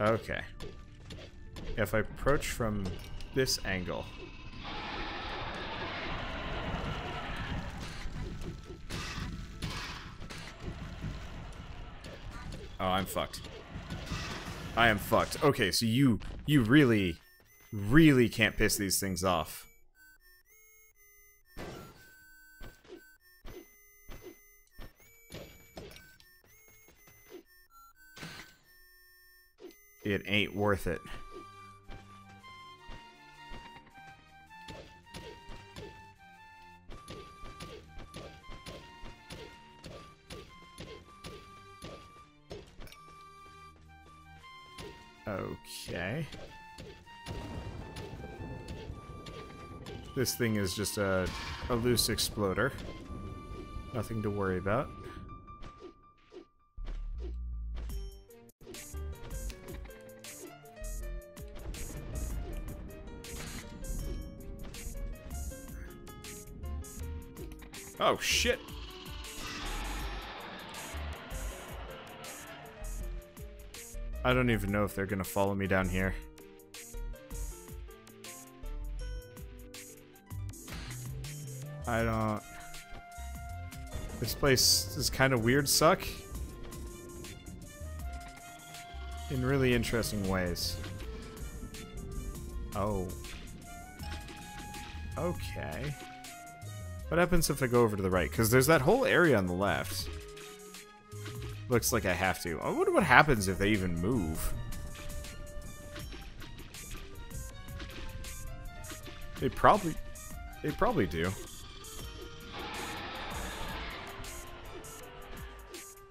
Okay. If I approach from this angle. Oh, I'm fucked. I am fucked. Okay, so you you really really can't piss these things off. It ain't worth it. Okay. This thing is just a, a loose exploder. Nothing to worry about. Oh, shit. I don't even know if they're gonna follow me down here. I don't... This place is kind of weird suck. In really interesting ways. Oh. Okay. What happens if I go over to the right? Because there's that whole area on the left. Looks like I have to. I wonder what happens if they even move. They probably... They probably do.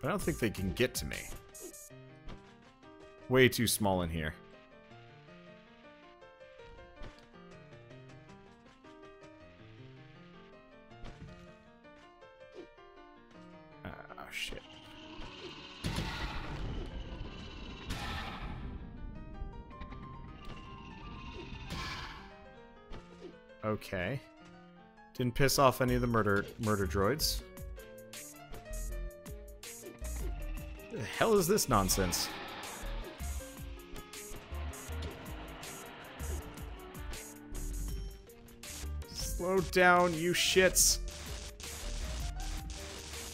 I don't think they can get to me. Way too small in here. Shit. Okay. Didn't piss off any of the murder murder droids. The hell is this nonsense? Slow down, you shits.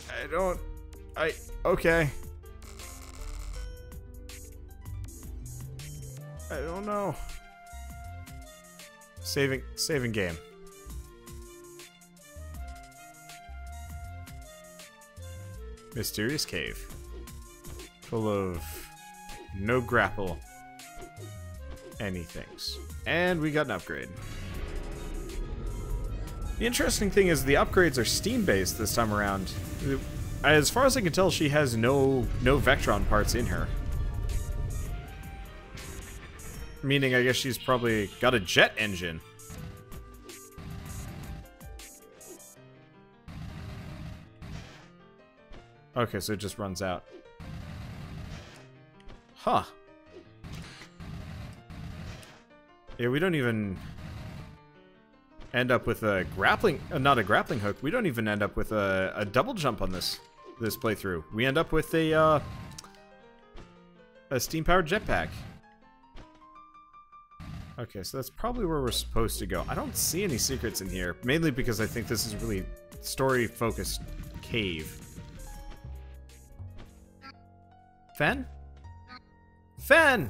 I don't... I... Okay. I don't know. Saving... Saving game. Mysterious cave. Full of... No grapple. Anythings. And we got an upgrade. The interesting thing is the upgrades are Steam-based this time around. As far as I can tell, she has no no Vectron parts in her. Meaning, I guess she's probably got a jet engine. Okay, so it just runs out. Huh. Yeah, we don't even end up with a grappling, uh, not a grappling hook. We don't even end up with a, a double jump on this this playthrough. We end up with a uh, a steam powered jetpack. Okay, so that's probably where we're supposed to go. I don't see any secrets in here, mainly because I think this is really story focused cave. Fen? Fen!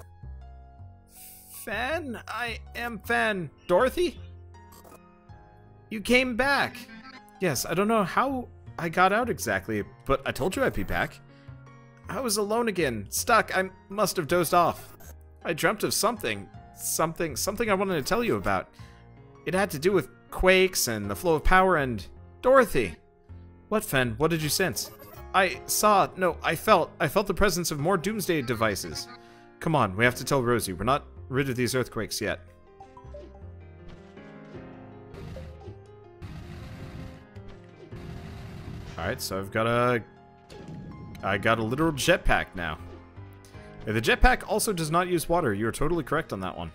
Fen? I am Fen. Dorothy? You came back. Yes, I don't know how I got out exactly, but I told you I'd be back. I was alone again, stuck. I must have dozed off. I dreamt of something. Something, something I wanted to tell you about. It had to do with quakes and the flow of power and Dorothy. What, Fen? What did you sense? I saw, no, I felt, I felt the presence of more doomsday devices. Come on, we have to tell Rosie. We're not rid of these earthquakes yet. Alright, so I've got a... I got a literal jetpack now. The jetpack also does not use water. You are totally correct on that one.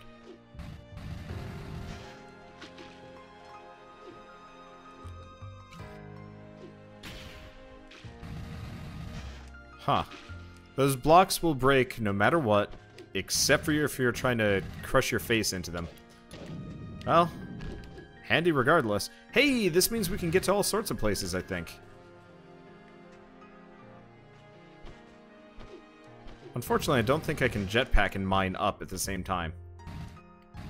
Huh. Those blocks will break no matter what. except for if you're trying to crush your face into them. Well, handy regardless. Hey, this means we can get to all sorts of places, I think. Unfortunately, I don't think I can jetpack and mine up at the same time.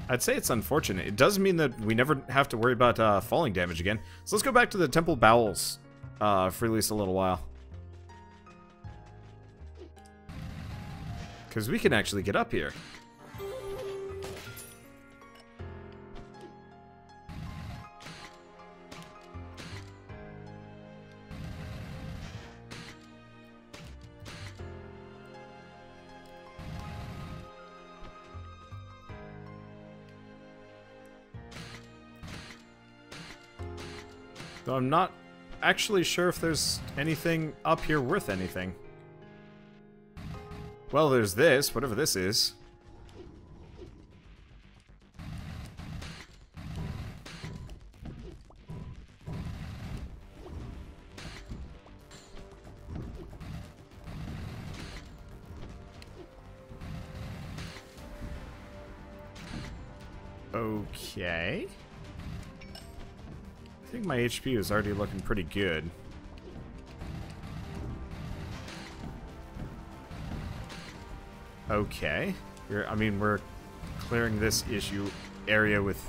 I'd say it's unfortunate. It does mean that we never have to worry about uh, falling damage again. So let's go back to the Temple Bowels uh, for at least a little while. Because we can actually get up here. I'm not actually sure if there's anything up here worth anything. Well, there's this, whatever this is. My HP is already looking pretty good. Okay. We're, I mean, we're clearing this issue area with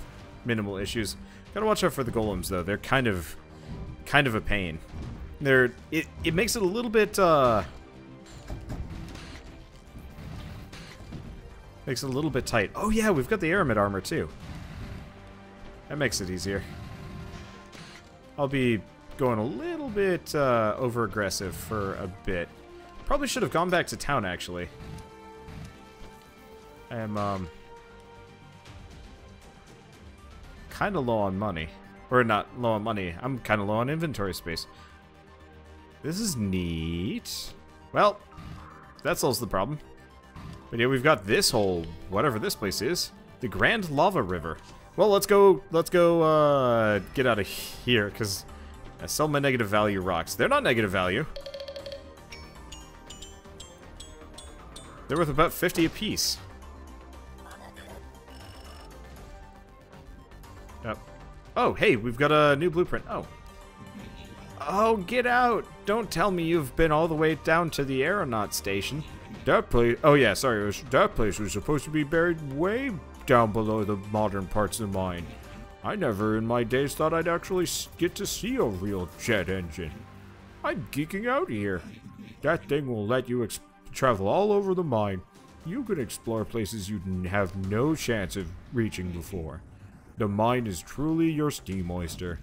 minimal issues. Gotta watch out for the golems, though. They're kind of, kind of a pain. They're, it, it makes it a little bit, uh... Makes it a little bit tight. Oh yeah, we've got the Aramid armor, too. That makes it easier. I'll be going a little bit uh, over-aggressive for a bit. Probably should have gone back to town, actually. I am, um... Kind of low on money. Or not low on money. I'm kind of low on inventory space. This is neat. Well, that solves the problem. But yeah, we've got this whole, whatever this place is. The Grand Lava River. Well, let's go, let's go, uh, get out of here, because I sell my negative value rocks. They're not negative value. They're worth about 50 apiece. Yep. Oh, hey, we've got a new blueprint. Oh. Oh, get out! Don't tell me you've been all the way down to the aeronaut station. That place... Oh, yeah, sorry. Was, that place was supposed to be buried way down below the modern parts of the mine. I never in my days thought I'd actually get to see a real jet engine. I'm geeking out here. That thing will let you travel all over the mine. You can explore places you'd have no chance of reaching before. The mine is truly your steam oyster.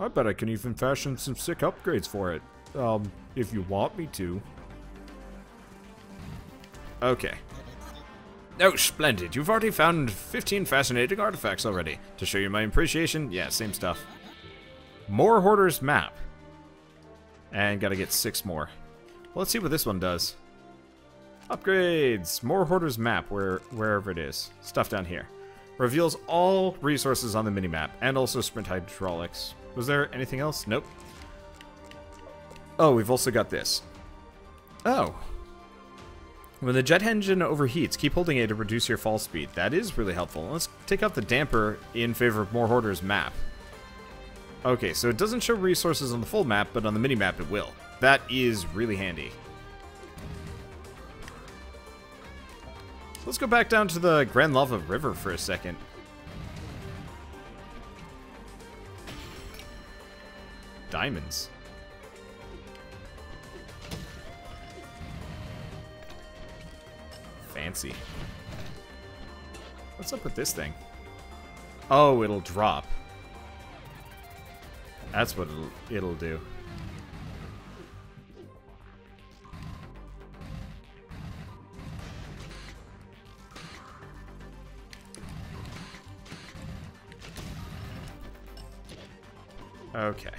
I bet I can even fashion some sick upgrades for it. Um, if you want me to. Okay, Oh, splendid. You've already found 15 fascinating artifacts already. To show you my appreciation, yeah, same stuff. More Hoarder's map. And gotta get six more. Well, let's see what this one does. Upgrades! More Hoarder's map, where wherever it is. Stuff down here. Reveals all resources on the minimap, and also sprint hydraulics. Was there anything else? Nope. Oh, we've also got this. Oh, when the jet engine overheats, keep holding A to reduce your fall speed. That is really helpful. Let's take out the damper in favor of more Hoarder's map. Okay, so it doesn't show resources on the full map, but on the mini-map it will. That is really handy. Let's go back down to the Grand Lava River for a second. Diamonds. Fancy. What's up with this thing? Oh, it'll drop. That's what it'll, it'll do. Okay.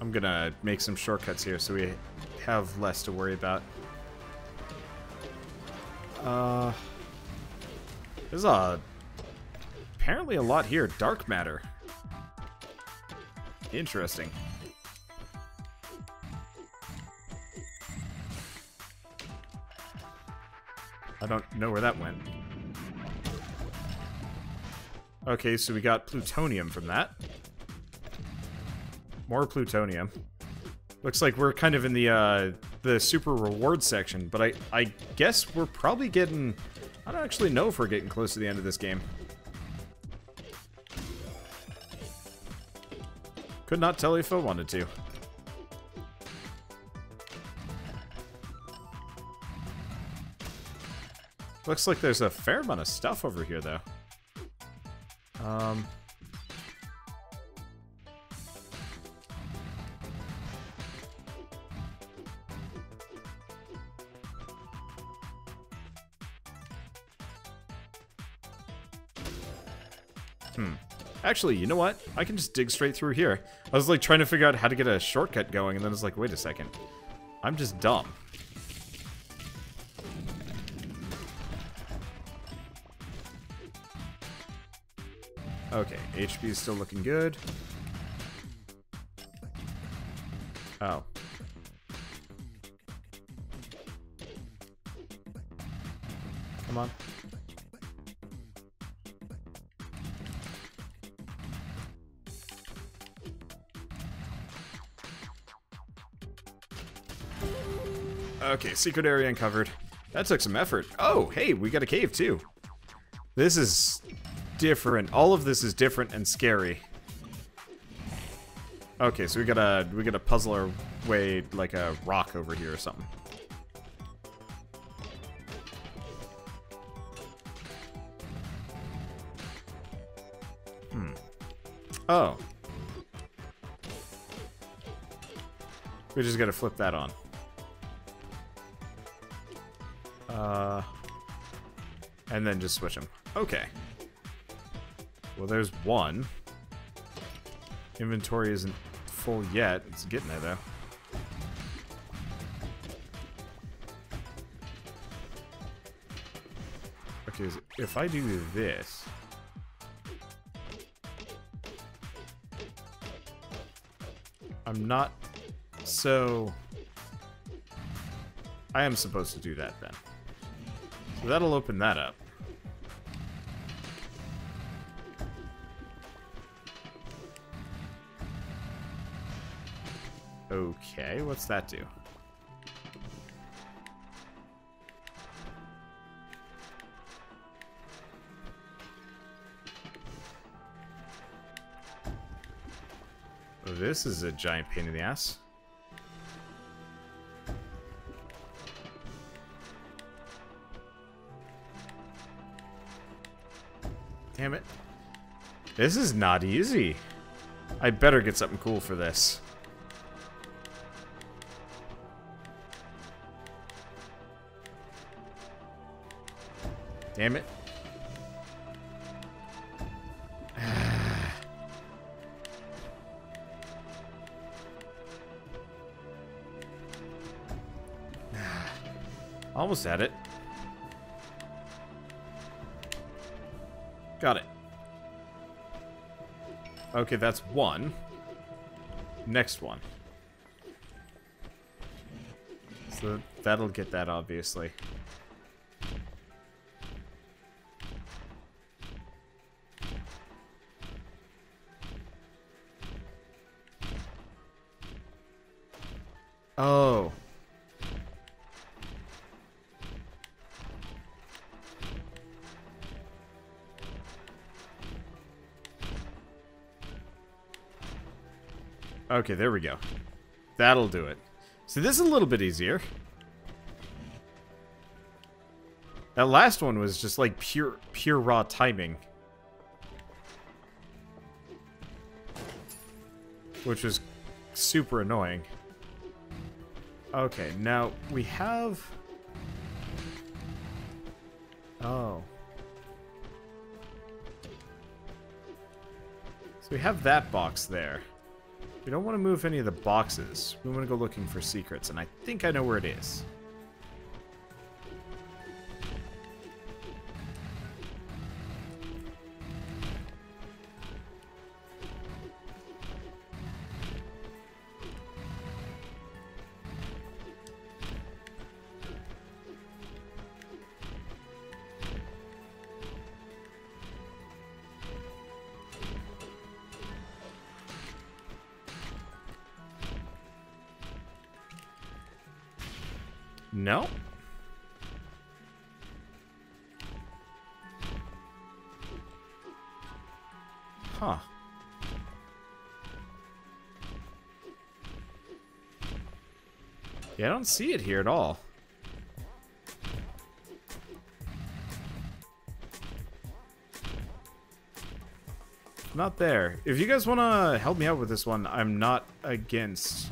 I'm gonna make some shortcuts here so we have less to worry about. Uh, there's a apparently a lot here. Dark matter. Interesting. I don't know where that went. Okay, so we got plutonium from that. More plutonium. Looks like we're kind of in the uh, the super reward section, but I, I guess we're probably getting... I don't actually know if we're getting close to the end of this game. Could not tell if I wanted to. Looks like there's a fair amount of stuff over here, though. Um... Hmm. Actually, you know what? I can just dig straight through here. I was like trying to figure out how to get a shortcut going, and then I was like, wait a second. I'm just dumb. Okay, HP is still looking good. Okay, secret area uncovered. That took some effort. Oh, hey, we got a cave too. This is different. All of this is different and scary. Okay, so we gotta we gotta puzzle our way like a rock over here or something. Hmm. Oh. We just gotta flip that on. Uh, and then just switch them. Okay. Well, there's one. Inventory isn't full yet. It's getting there, though. Okay, if I do this... I'm not so... I am supposed to do that, then. So that'll open that up. Okay, what's that do? This is a giant pain in the ass. Damn it. This is not easy. I better get something cool for this. Damn it. Almost at it. Okay, that's one. Next one. So that'll get that, obviously. Okay, there we go. That'll do it. So this is a little bit easier. That last one was just like pure, pure raw timing. Which was super annoying. Okay, now we have... Oh. So we have that box there. We don't want to move any of the boxes. We want to go looking for secrets, and I think I know where it is. No. Huh. Yeah, I don't see it here at all. Not there. If you guys want to help me out with this one, I'm not against...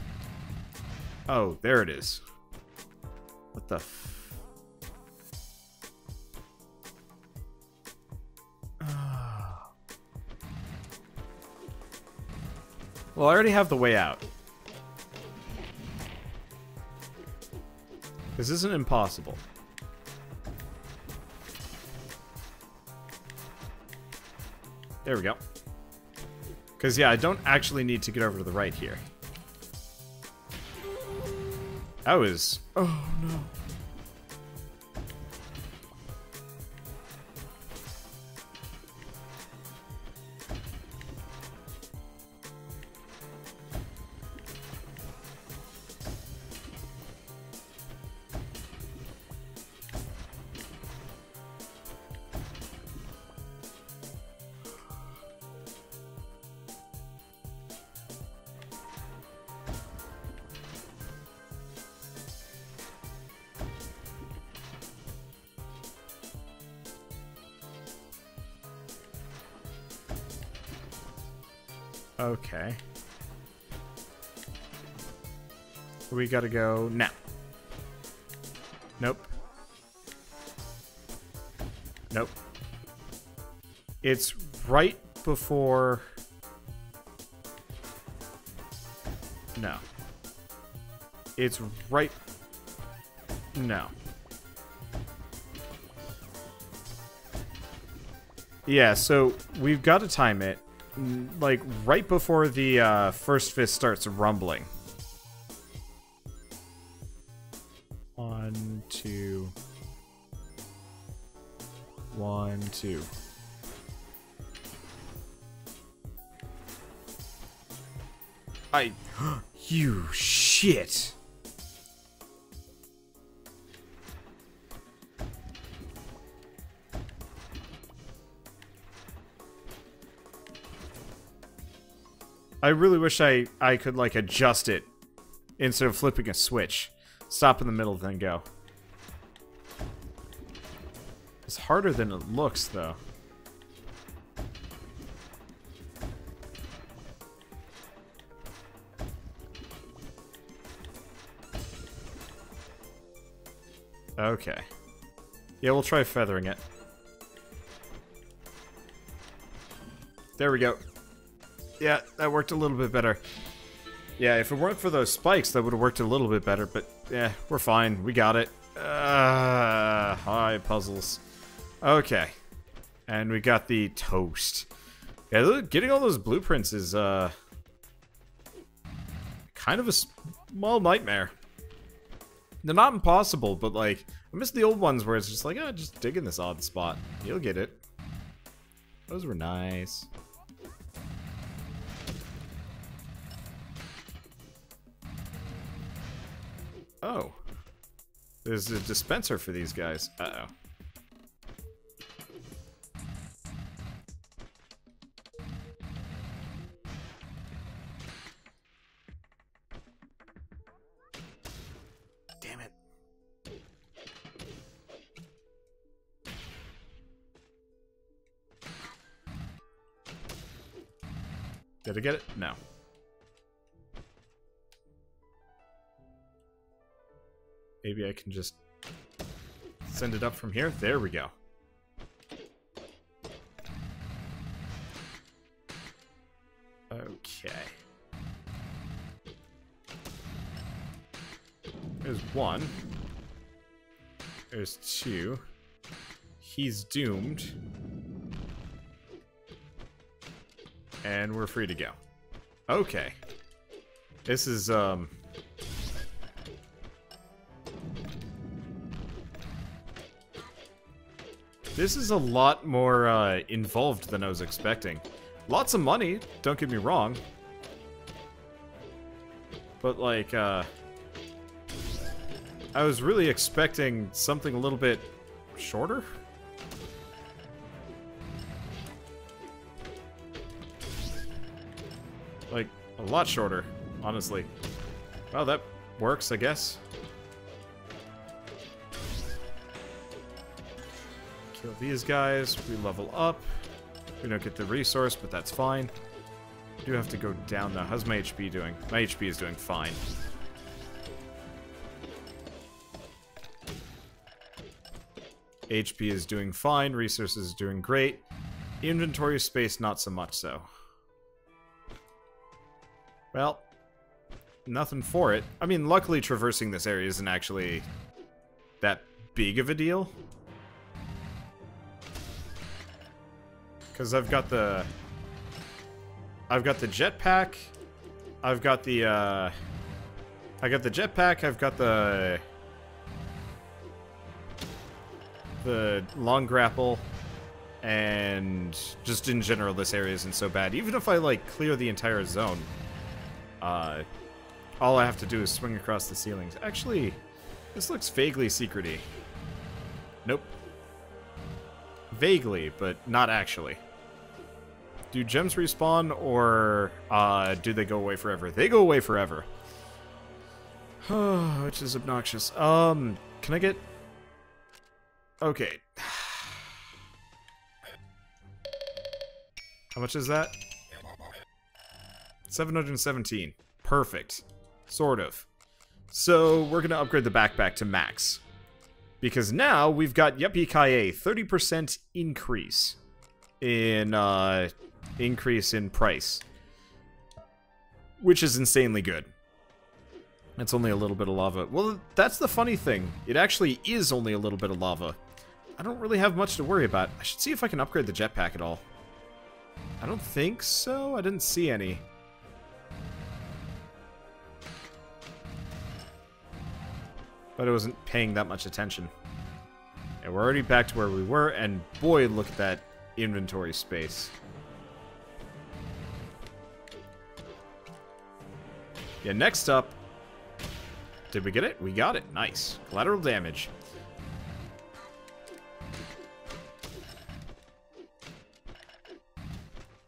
Oh, there it is. The Well, I already have the way out. This isn't impossible. There we go. Because, yeah, I don't actually need to get over to the right here. That was... Oh, no. Okay. We gotta go now. Nope. Nope. It's right before... No. It's right... No. Yeah, so we've got to time it like right before the uh, first fist starts rumbling. One, two. One, two. I... you shit! I really wish I, I could, like, adjust it instead of flipping a switch. Stop in the middle, then go. It's harder than it looks, though. Okay. Yeah, we'll try feathering it. There we go. Yeah, that worked a little bit better. Yeah, if it weren't for those spikes, that would have worked a little bit better, but yeah, we're fine. We got it. Uh, hi, puzzles. Okay. And we got the toast. Yeah, getting all those blueprints is, uh, kind of a small nightmare. They're not impossible, but, like, I miss the old ones where it's just like, oh, just dig in this odd spot. You'll get it. Those were nice. Oh. There's a dispenser for these guys. Uh-oh. Damn it. Did I get it? No. Maybe I can just send it up from here. There we go. Okay. There's one. There's two. He's doomed. And we're free to go. Okay. This is, um... This is a lot more uh, involved than I was expecting. Lots of money, don't get me wrong. But like, uh... I was really expecting something a little bit shorter. Like, a lot shorter, honestly. Well, that works, I guess. These guys, we level up. We don't get the resource, but that's fine. I do have to go down now. How's my HP doing? My HP is doing fine. HP is doing fine, resources is doing great. Inventory space, not so much so. Well, nothing for it. I mean, luckily traversing this area isn't actually that big of a deal. Because I've got the... I've got the jetpack. I've got the, uh... I got the jetpack, I've got the... The long grapple. And just in general, this area isn't so bad. Even if I, like, clear the entire zone. Uh, all I have to do is swing across the ceilings. Actually, this looks vaguely secrety. Nope. Vaguely, but not actually. Do gems respawn, or uh, do they go away forever? They go away forever. Which is obnoxious. Um, can I get... Okay. How much is that? 717. Perfect. Sort of. So, we're going to upgrade the backpack to max. Because now we've got Yuppie Kaye, 30% increase in, uh, increase in price. Which is insanely good. It's only a little bit of lava. Well, that's the funny thing. It actually is only a little bit of lava. I don't really have much to worry about. I should see if I can upgrade the jetpack at all. I don't think so. I didn't see any. But I wasn't paying that much attention. And we're already back to where we were, and boy, look at that inventory space. Yeah, next up... Did we get it? We got it. Nice. Collateral damage.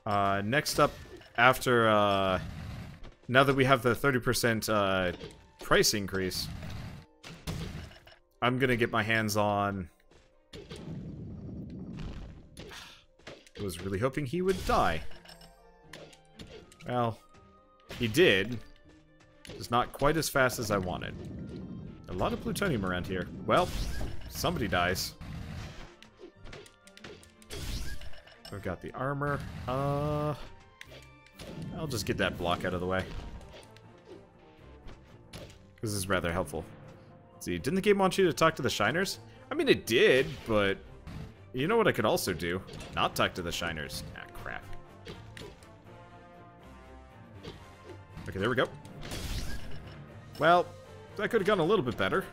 Uh, next up, after, uh... Now that we have the 30% uh, price increase, I'm gonna get my hands on... I was really hoping he would die. Well, he did. Just not quite as fast as I wanted. A lot of plutonium around here. Well, somebody dies. I've got the armor. Uh, I'll just get that block out of the way. This is rather helpful. See, didn't the game want you to talk to the Shiners? I mean, it did, but you know what I could also do? Not talk to the Shiners. Ah, crap. Okay, there we go. Well, that could have gone a little bit better.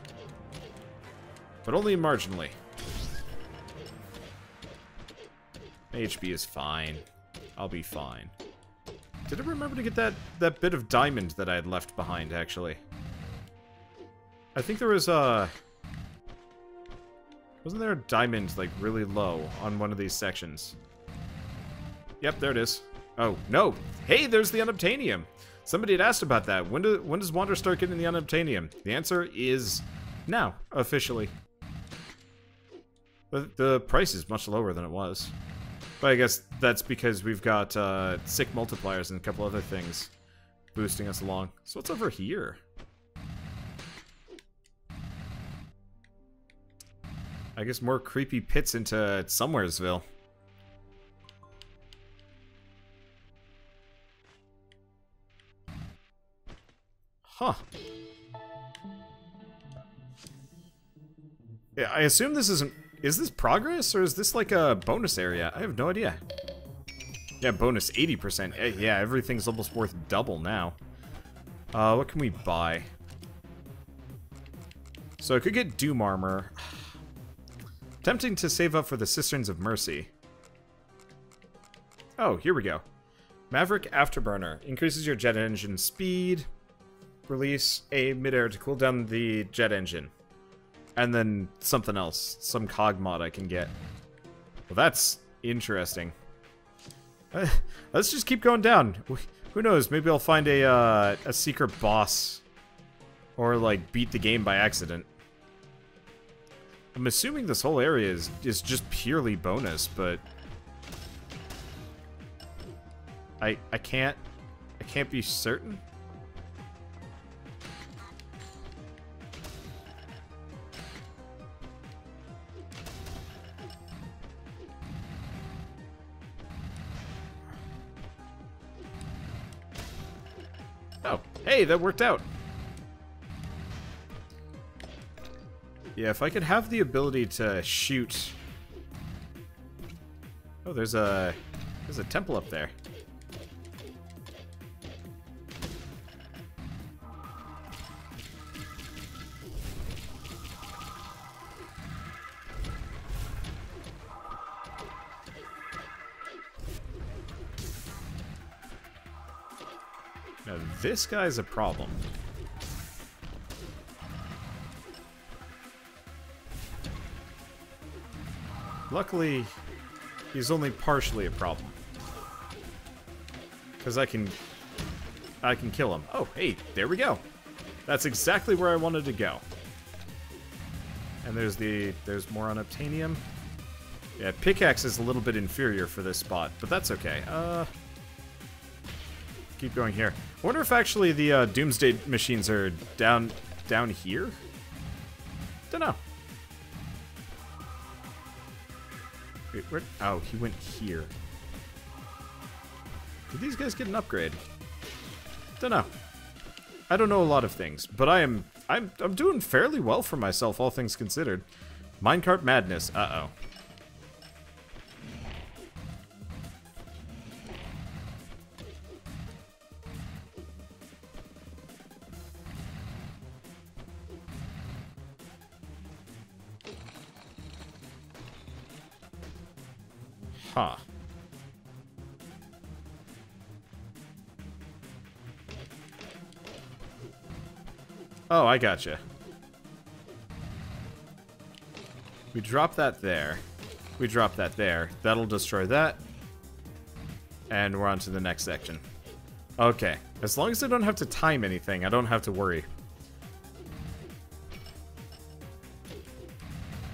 But only marginally. HP is fine. I'll be fine. Did I remember to get that, that bit of diamond that I had left behind, actually? I think there was a... Uh, wasn't there a diamond, like, really low on one of these sections? Yep, there it is. Oh, no. Hey, there's the unobtainium. Somebody had asked about that. When, do, when does Wander start getting the unobtainium? The answer is now, officially. The, the price is much lower than it was. But I guess that's because we've got uh, sick multipliers and a couple other things boosting us along. So what's over here? I guess more creepy pits into Somewheresville. Huh. Yeah, I assume this isn't... Is this progress, or is this like a bonus area? I have no idea. Yeah, bonus 80%. Eh, yeah, everything's almost worth double now. Uh, what can we buy? So I could get Doom Armor. Tempting to save up for the Cisterns of Mercy. Oh, here we go. Maverick Afterburner. Increases your jet engine speed. Release a midair to cool down the jet engine. And then something else. Some cog mod I can get. Well, that's interesting. Uh, let's just keep going down. Who knows? Maybe I'll find a, uh, a secret boss. Or, like, beat the game by accident. I'm assuming this whole area is, is just purely bonus, but... I, I can't... I can't be certain. Hey, that worked out. Yeah, if I could have the ability to shoot... Oh, there's a... There's a temple up there. This guy's a problem. Luckily, he's only partially a problem. Because I can... I can kill him. Oh, hey, there we go. That's exactly where I wanted to go. And there's the... There's more unobtainium. Yeah, pickaxe is a little bit inferior for this spot, but that's okay. Uh... Keep going here. I wonder if actually the uh, Doomsday machines are down down here? Don't know. Wait, where? Oh, he went here. Did these guys get an upgrade? Don't know. I don't know a lot of things, but I am I'm I'm doing fairly well for myself, all things considered. Minecart madness. Uh oh. Gotcha. We drop that there. We drop that there. That'll destroy that. And we're on to the next section. Okay. As long as I don't have to time anything, I don't have to worry.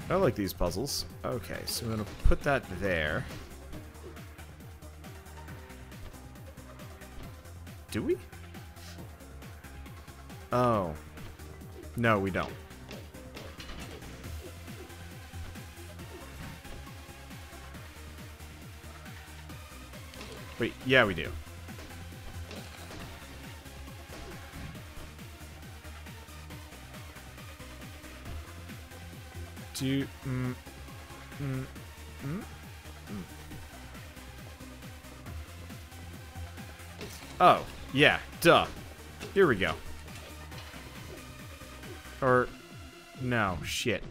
I like these puzzles. Okay, so I'm going to put that there. Do we? Oh. No, we don't. Wait, yeah, we do. Do mm, mm, mm, mm. Oh, yeah, duh. Here we go. Or, no, shit.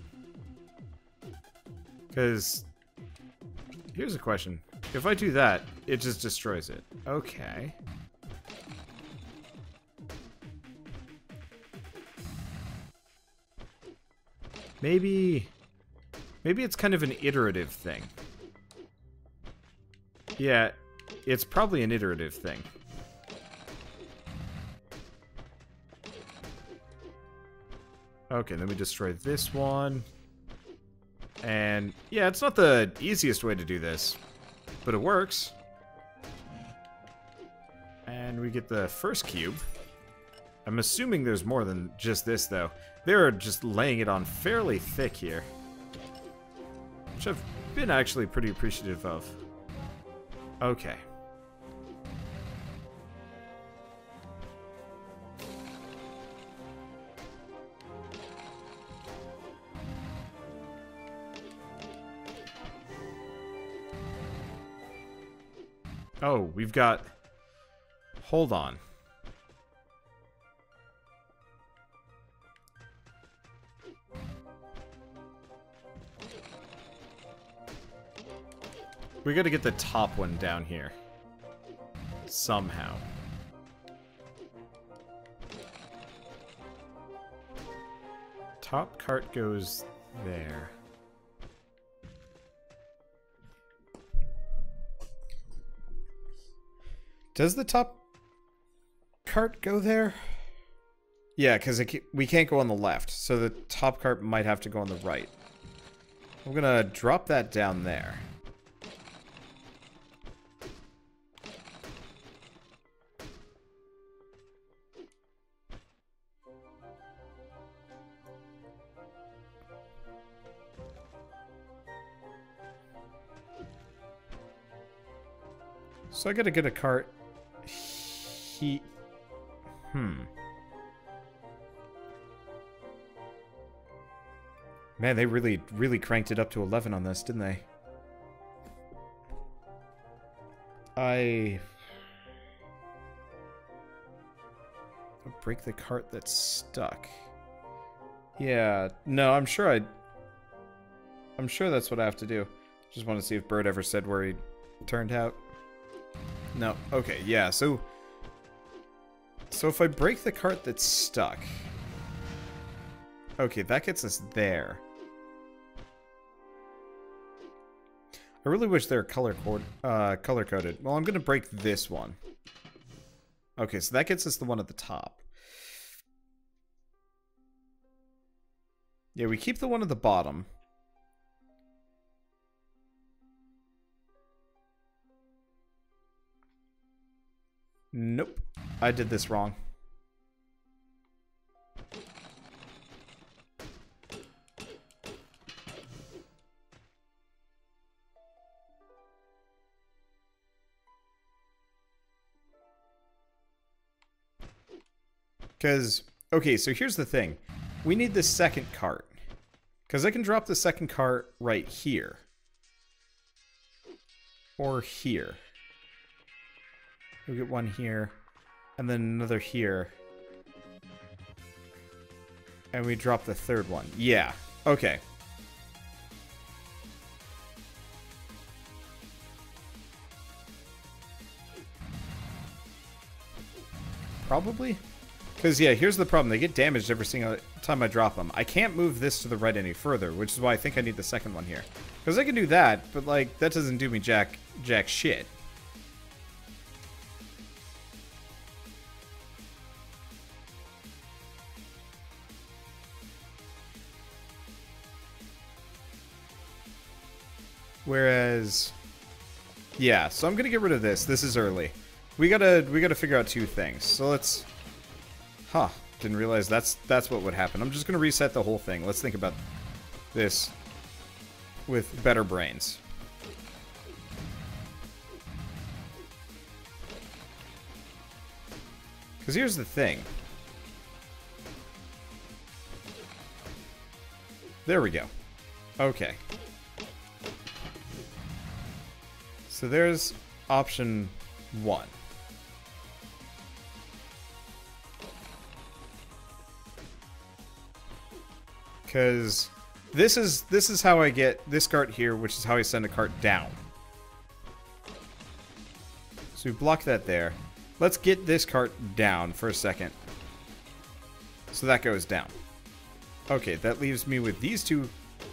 Because, here's a question. If I do that, it just destroys it. Okay. Maybe... Maybe it's kind of an iterative thing. Yeah, it's probably an iterative thing. Okay, then we destroy this one. And, yeah, it's not the easiest way to do this, but it works. And we get the first cube. I'm assuming there's more than just this, though. They're just laying it on fairly thick here. Which I've been actually pretty appreciative of. Okay. Oh, we've got... Hold on. We gotta get the top one down here. Somehow. top cart goes there. Does the top cart go there? Yeah, because we can't go on the left, so the top cart might have to go on the right. I'm gonna drop that down there. So I gotta get a cart. He... Hmm. Man, they really, really cranked it up to 11 on this, didn't they? I... Break the cart that's stuck. Yeah, no, I'm sure I... I'm sure that's what I have to do. Just want to see if Bird ever said where he turned out. No, okay, yeah, so... So if I break the cart that's stuck... Okay, that gets us there. I really wish they were color uh, color coded. Well, I'm gonna break this one. Okay, so that gets us the one at the top. Yeah, we keep the one at the bottom. Nope. I did this wrong. Because, okay, so here's the thing. We need the second cart. Because I can drop the second cart right here. Or here. we get one here. And then another here. And we drop the third one. Yeah. Okay. Probably? Because, yeah, here's the problem. They get damaged every single time I drop them. I can't move this to the right any further, which is why I think I need the second one here. Because I can do that, but, like, that doesn't do me jack, jack shit. Yeah, so I'm gonna get rid of this. This is early. We gotta, we gotta figure out two things. So let's, Huh. Didn't realize that's that's what would happen. I'm just to reset the whole thing. Let's think about this with better brains. Because here's the thing. There we go. Okay. So there's option one. because this is this is how I get this cart here, which is how I send a cart down. So we block that there. Let's get this cart down for a second. So that goes down. Okay, that leaves me with these two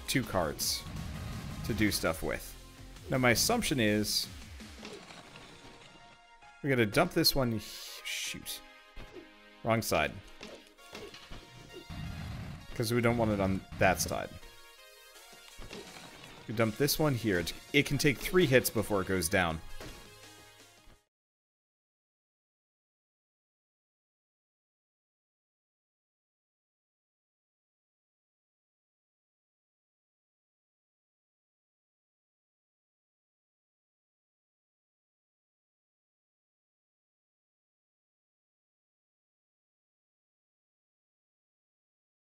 two carts to do stuff with. Now my assumption is we're gonna dump this one. Shoot, wrong side. Because we don't want it on that side. We dump this one here. It can take three hits before it goes down.